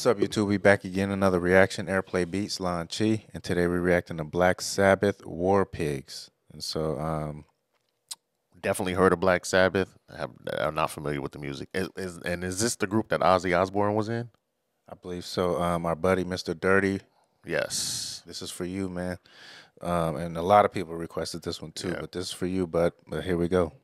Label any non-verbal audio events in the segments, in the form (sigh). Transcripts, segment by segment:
What's up, YouTube? We back again. Another reaction. Airplay Beats, Lon Chi, and today we're reacting to Black Sabbath War Pigs. And so, um, Definitely heard of Black Sabbath. I'm not familiar with the music. Is, is, and is this the group that Ozzy Osbourne was in? I believe so. Um, our buddy Mr. Dirty, Yes. this is for you, man. Um, and a lot of people requested this one too, Yeah. but this is for you. But but here we go.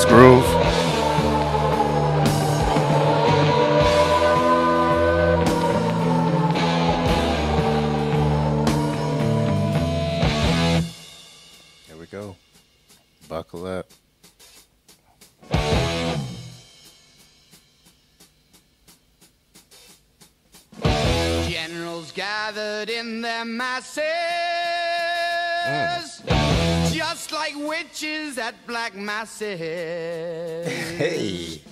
Nice groove. Here we go. Buckle up. Generals gathered in their masses, mm. Just like witches at black masses. Hey.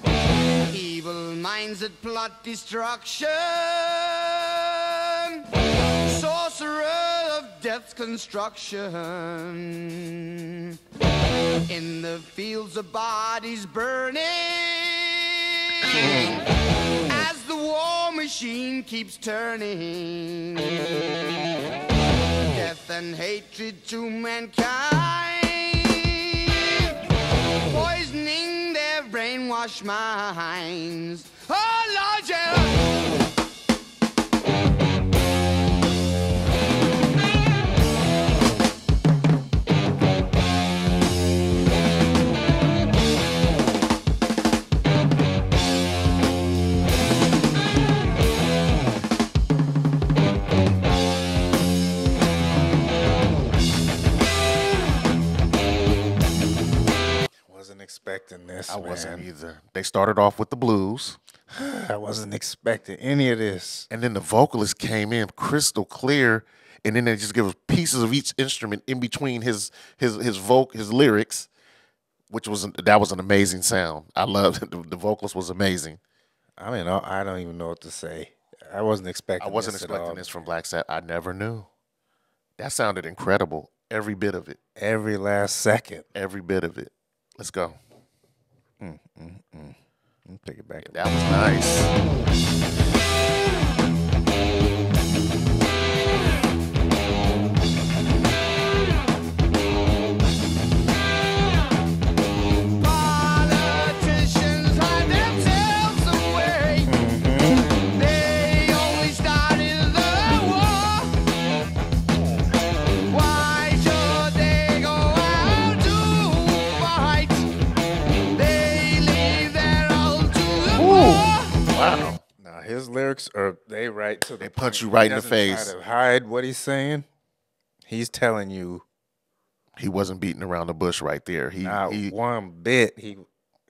Evil minds that plot destruction, sorcerer of death's construction. In the fields of bodies burning, as the war machine keeps turning. Death and hatred to mankind, poisoning their brainwashed minds. Oh, Lord, yeah. Wasn't either. They started off with the blues, (sighs) I wasn't expecting any of this. and then the vocalist came in crystal clear, and then they just give us pieces of each instrument in between his his his voc his lyrics, which was that was an amazing sound. I loved it. (laughs) The, the vocalist was amazing. I mean, I don't even know what to say. I wasn't expecting. I wasn't this expecting this from Black Sabbath. I never knew. That sounded incredible. Every bit of it. every last second. Every bit of it. Let's go. Mm, mm, mm. Let me pick it back. That was nice. Lyrics are they right to the They punch point. you right in the face. hide what he's saying. He's telling you He wasn't beating around the bush right there. He, not he one bit. He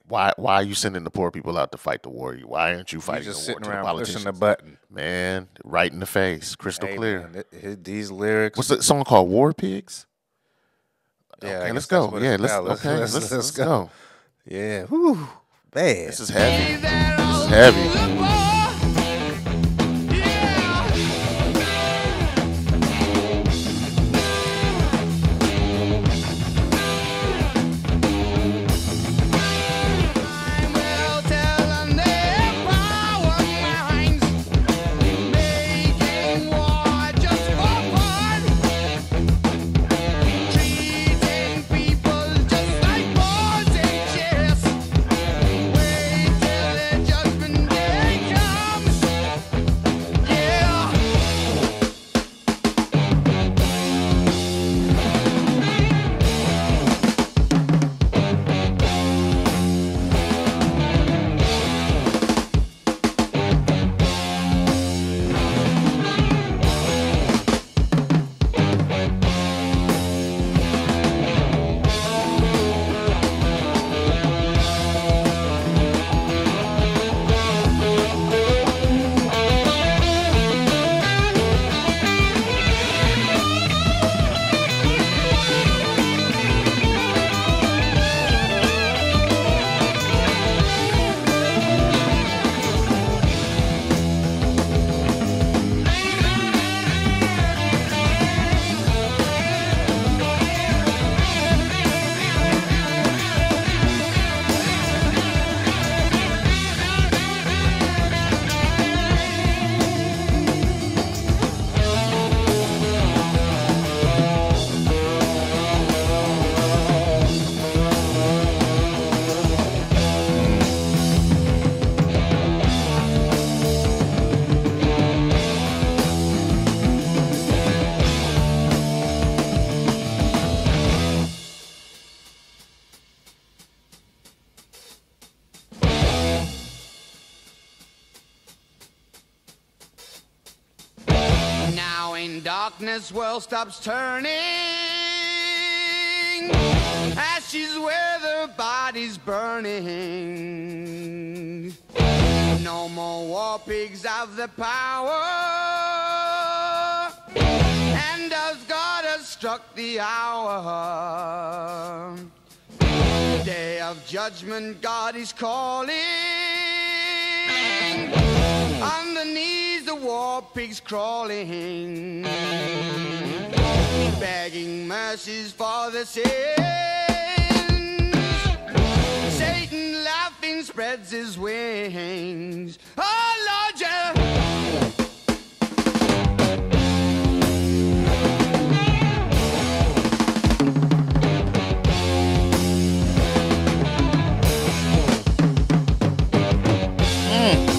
why why are you sending the poor people out to fight the war? Why aren't you fighting just the war sitting to the around pushing the button. Man, right in the face, crystal Hey, clear. man, his- these lyrics. What's the song called? War Pigs. Yeah, okay, let's go. Yeah, let's. Let's- okay. let's- Let's, let's go. go. Yeah. Whew. Man. This is heavy. Leave their all This is heavy. Darkness world stops turning, ashes where their bodies burning. No more war pigs have the power, and as God has struck the hour, day of judgment, God is calling. On the war pigs crawling, begging mercies for the sins. Satan laughing spreads his wings. Oh Lord, yeah. Hmm. Snares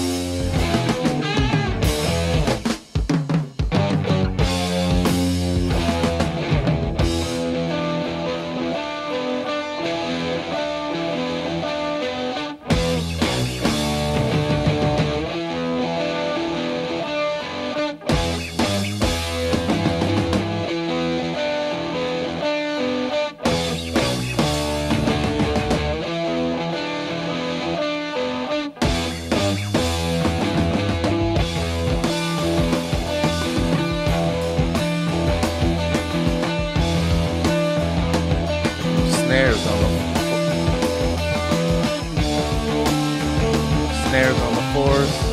snares on the fours.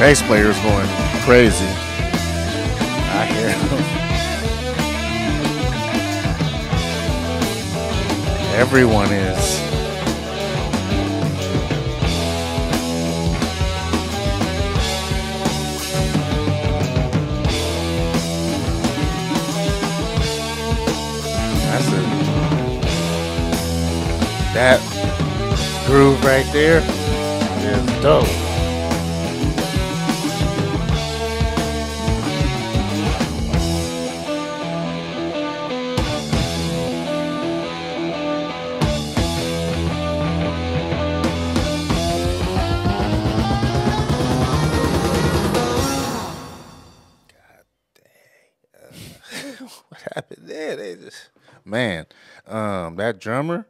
Bass player's going crazy. I hear them. Everyone is. That's a that groove right there is dope. Just man, um, that drummer,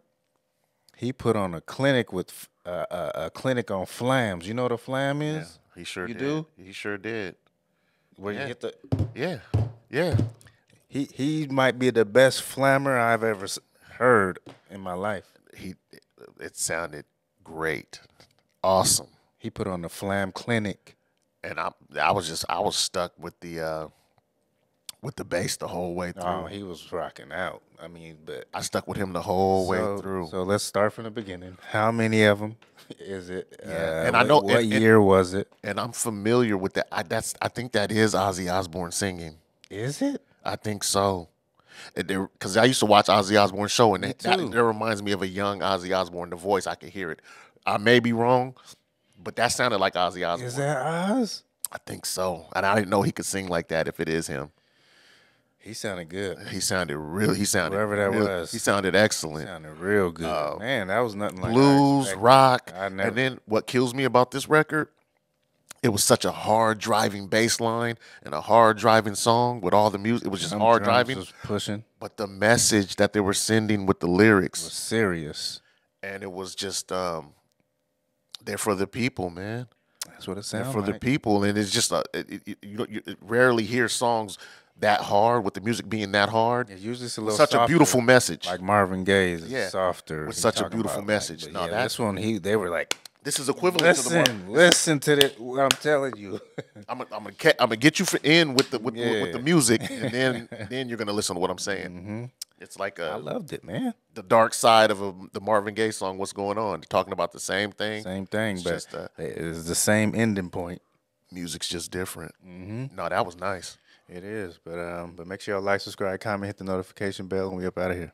he put on a clinic with uh, a, a clinic on flams. You know what a flam is? He sure You did. do? He sure did. Where Yeah. you hit the. Yeah. Yeah. He he might be the best flammer I've ever heard in my life. He it sounded great. Awesome. He put on the flam clinic. And I I was just I was stuck with the uh with the bass the whole way through. Oh, he was rocking out. I mean, but I stuck with him the whole way through. So let's start from the beginning. How many of them (laughs) is it? Yeah, Uh, and I know- what and- and- year was it? and I'm familiar with that. I that's I think that is Ozzy Osbourne singing. Is it? I think so. Because I used to watch Ozzy Osbourne show, and that, that, that reminds me of a young Ozzy Osbourne. The voice, I can hear it. I may be wrong, but that sounded like Ozzy Osbourne. Is that Oz? I think so. And I didn't know he could sing like that if it is him. He sounded good. He sounded really, he sounded, Whoever that real- was. He sounded excellent. He Sounded real good. Man, that was nothing like Blues, rock. I never- And then what kills me about this record, it was such a hard driving bass line and a hard driving song with all the music. It was just hard driving. was pushing. but the message that they were sending with the lyrics Was serious. and it was just um they're for the people man That's what it sounded for the people and it's just a, it, it, you, you rarely hear songs that hard with the music being that hard Yeah, usually it's a little such a beautiful message like Marvin Gaye's Yeah, softer. with such a beautiful about, like, message. No, yeah, that- this one he they were like This is equivalent to the. Mar- Listen, listen to the, what I'm telling you. (laughs) I'm gonna, I'm gonna, I'm gonna get you for in with the with, the with the music, and (laughs) then then you're gonna listen to what I'm saying. It's like I a, loved it, man. the dark side of a, the Marvin Gaye song. What's going on? They're talking about the same thing. Same thing, It's but just, uh, it's the same ending point. Music's just different. Mm-hmm. No, that was nice. It is, but um, but make sure y'all like, subscribe, comment, hit the notification bell, and we up out of here.